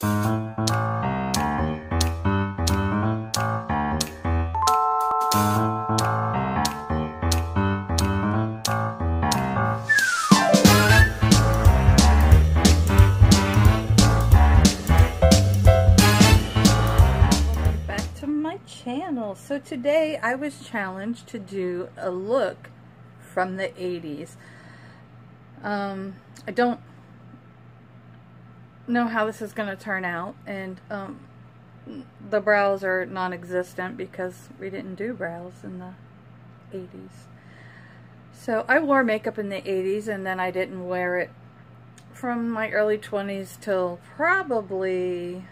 back to my channel. So today I was challenged to do a look from the 80s. Um, I don't know how this is going to turn out and um, the brows are non-existent because we didn't do brows in the 80s. So I wore makeup in the 80s and then I didn't wear it from my early 20s till probably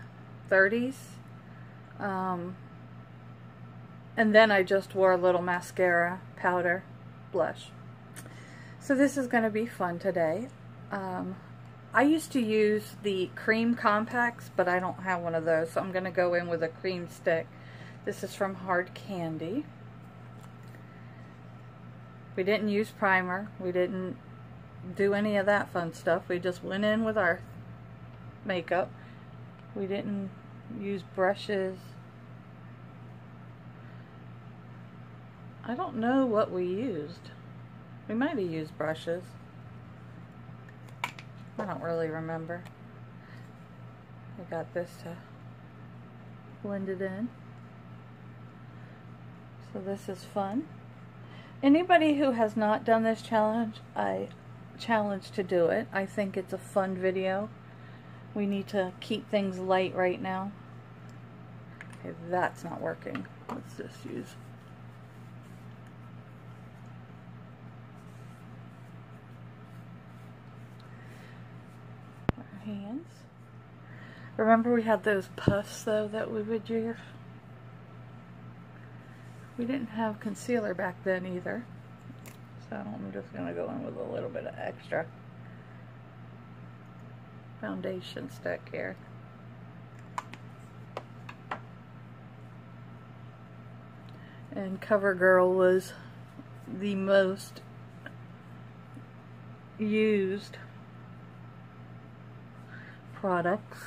30s. Um, and then I just wore a little mascara, powder, blush. So this is going to be fun today. Um, I used to use the cream compacts, but I don't have one of those, so I'm going to go in with a cream stick. This is from Hard Candy. We didn't use primer. We didn't do any of that fun stuff. We just went in with our makeup. We didn't use brushes. I don't know what we used. We might have used brushes. I don't really remember. I got this to blend it in. So this is fun. Anybody who has not done this challenge, I challenge to do it. I think it's a fun video. We need to keep things light right now. Okay, that's not working. Let's just use our hands. Remember we had those puffs though that we would use? We didn't have concealer back then either. So I'm just going to go in with a little bit of extra foundation stick here. And CoverGirl was the most used products.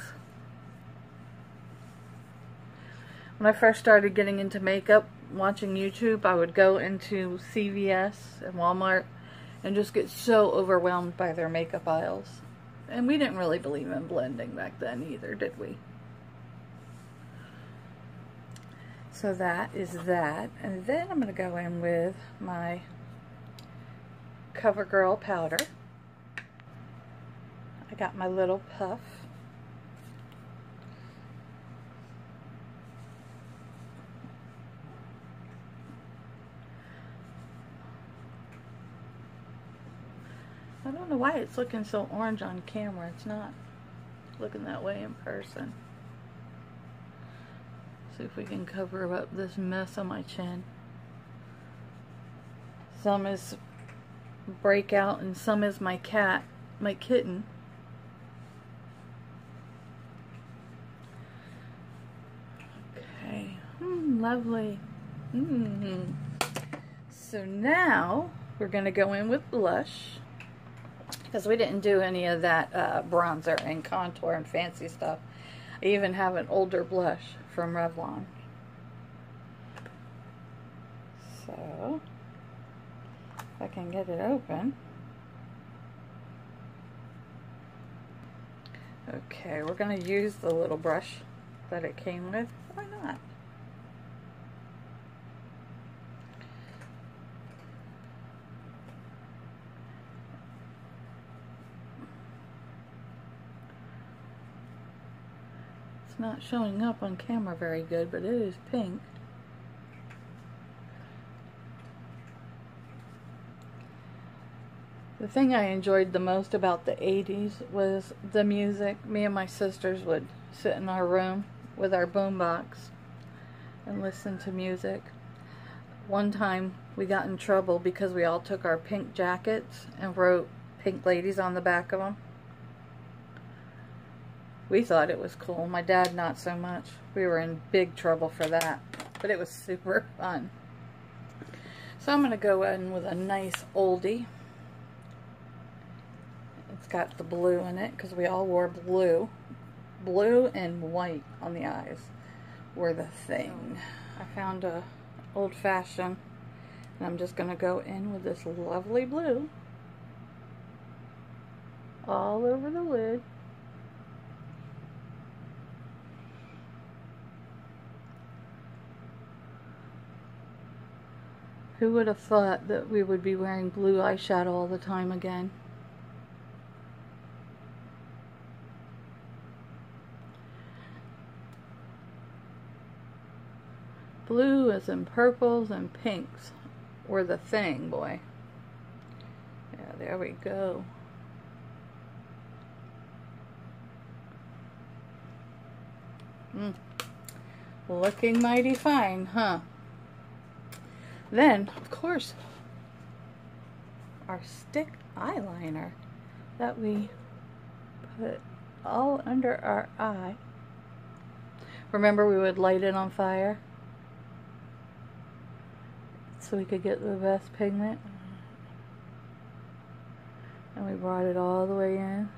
When I first started getting into makeup, watching YouTube, I would go into CVS and Walmart and just get so overwhelmed by their makeup aisles. And we didn't really believe in blending back then either, did we? So that is that. And then I'm going to go in with my CoverGirl powder. I got my little puff. I don't know why it's looking so orange on camera. It's not looking that way in person. See if we can cover up this mess on my chin. Some is breakout and some is my cat, my kitten. Okay, mm, lovely. Mm -hmm. So now we're going to go in with blush because we didn't do any of that uh, bronzer and contour and fancy stuff. I even have an older blush from Revlon. So, if I can get it open. Okay, we're going to use the little brush that it came with. Why not? Not showing up on camera very good, but it is pink. The thing I enjoyed the most about the 80s was the music. Me and my sisters would sit in our room with our boombox and listen to music. One time we got in trouble because we all took our pink jackets and wrote pink ladies on the back of them. We thought it was cool. My dad, not so much. We were in big trouble for that. But it was super fun. So I'm going to go in with a nice oldie. It's got the blue in it because we all wore blue. blue and white on the eyes were the thing. I found a old fashioned and I'm just going to go in with this lovely blue all over the lid. Who would have thought that we would be wearing blue eyeshadow all the time again? Blue as in purples and pinks were the thing, boy. Yeah, there we go. Mm. Looking mighty fine, huh? Then, of course, our stick eyeliner that we put all under our eye. Remember we would light it on fire? So we could get the best pigment. And we brought it all the way in.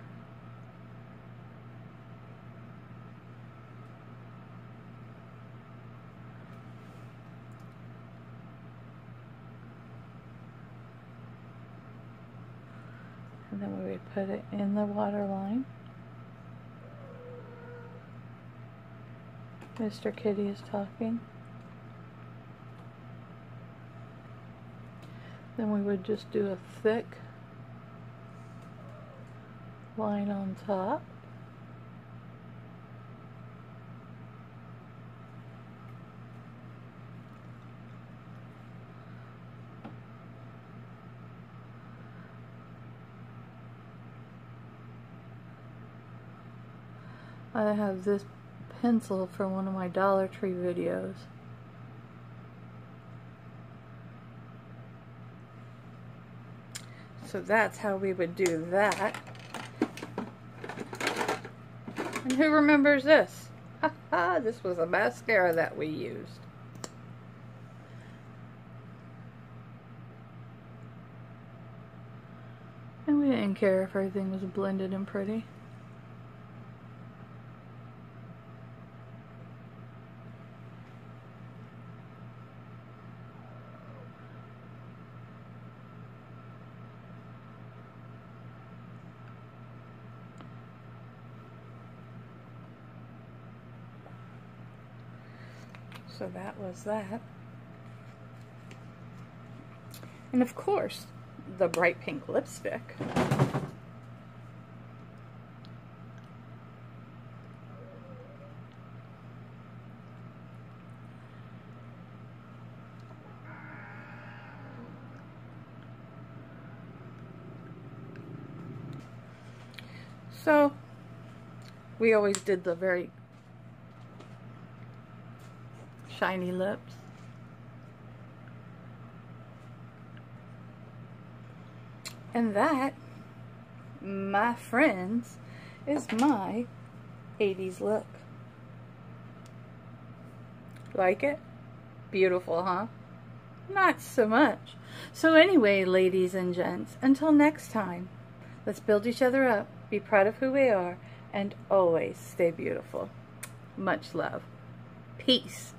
And then we would put it in the water line. Mr. Kitty is talking. Then we would just do a thick line on top. I have this pencil from one of my Dollar Tree videos. So that's how we would do that. And who remembers this? Ha ha, this was a mascara that we used. And we didn't care if everything was blended and pretty. So that was that. And of course, the bright pink lipstick. So, we always did the very shiny lips. And that, my friends, is my 80s look. Like it? Beautiful, huh? Not so much. So anyway, ladies and gents, until next time, let's build each other up, be proud of who we are, and always stay beautiful. Much love. Peace.